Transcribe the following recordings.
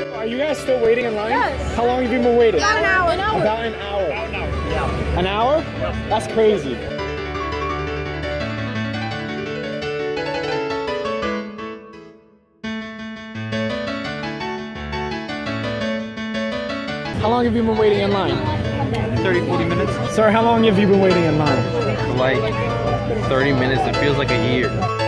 Are you guys still waiting in line? Yes. How long have you been waiting? About an hour. An hour. About an hour. An hour? That's crazy. How long have you been waiting in line? 30, 40 minutes? Sir, how long have you been waiting in line? For like 30 minutes. It feels like a year.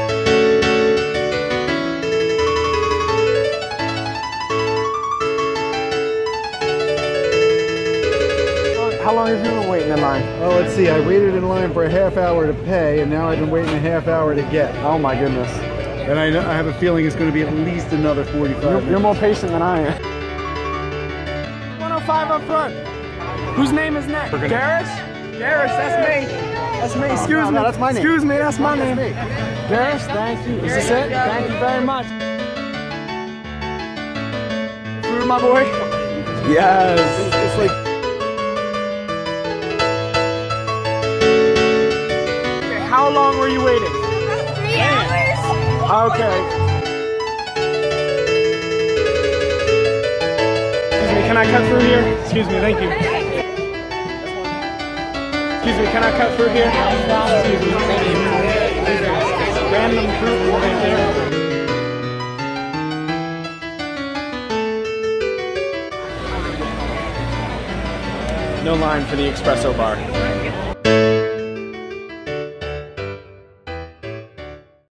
How long have you been waiting in line? Oh, let's see. I waited in line for a half hour to pay, and now I've been waiting a half hour to get. Oh my goodness. And I, know, I have a feeling it's going to be at least another 45 You're, minutes. you're more patient than I am. 105 up front. Whose name is next? Garrish? Garrish, that's me. That's me. Oh, Excuse no, me. no, that's my name. Excuse me, that's my name. me. Garrish, thank you. Is this it? Thank you very much. Food, my boy? Yes. It's like long were you waiting? Three hours. Okay. Excuse me, can I cut through here? Excuse me, thank you. Excuse me, can I cut through here? Excuse me, thank you. Random fruit right there. No line for the espresso bar.